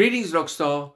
Greetings Rockstar.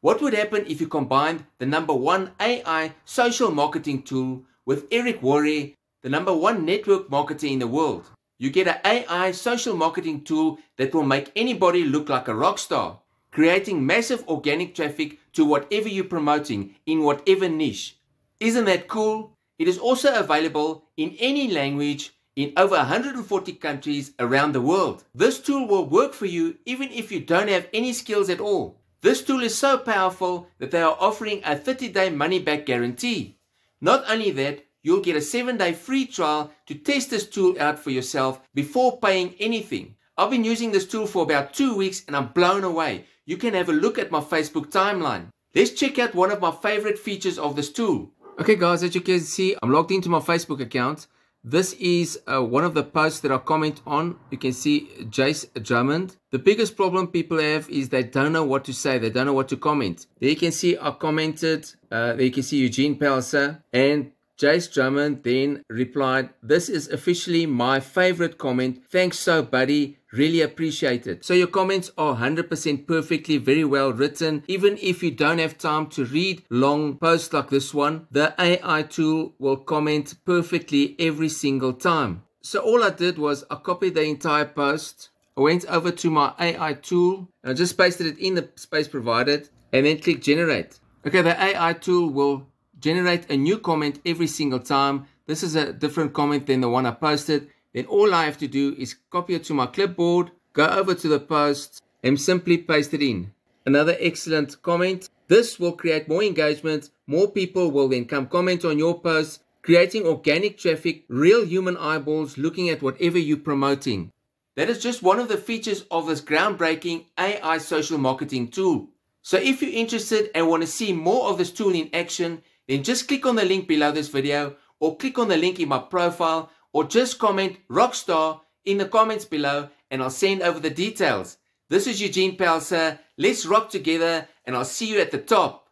What would happen if you combined the number one AI social marketing tool with Eric Worre, the number one network marketer in the world? You get an AI social marketing tool that will make anybody look like a rock star, creating massive organic traffic to whatever you're promoting in whatever niche. Isn't that cool? It is also available in any language in over 140 countries around the world. This tool will work for you even if you don't have any skills at all. This tool is so powerful that they are offering a 30-day money-back guarantee. Not only that, you'll get a 7-day free trial to test this tool out for yourself before paying anything. I've been using this tool for about 2 weeks and I'm blown away. You can have a look at my Facebook timeline. Let's check out one of my favorite features of this tool. Okay guys, as you can see, I'm logged into my Facebook account. This is uh, one of the posts that I comment on. You can see Jace Drummond. The biggest problem people have is they don't know what to say. They don't know what to comment. There you can see I commented. Uh, there you can see Eugene Pelser. And Jace Drummond then replied, This is officially my favorite comment. Thanks so, buddy. Really appreciate it. So your comments are 100% perfectly, very well written. Even if you don't have time to read long posts like this one, the AI tool will comment perfectly every single time. So all I did was I copied the entire post. I went over to my AI tool. And I just pasted it in the space provided and then click generate. Okay, the AI tool will generate a new comment every single time. This is a different comment than the one I posted. Then all I have to do is copy it to my clipboard, go over to the post, and simply paste it in. Another excellent comment. This will create more engagement. More people will then come comment on your post, creating organic traffic, real human eyeballs looking at whatever you're promoting. That is just one of the features of this groundbreaking AI social marketing tool. So if you're interested and want to see more of this tool in action, then just click on the link below this video or click on the link in my profile or just comment Rockstar in the comments below and I'll send over the details. This is Eugene Pelser. Let's rock together and I'll see you at the top.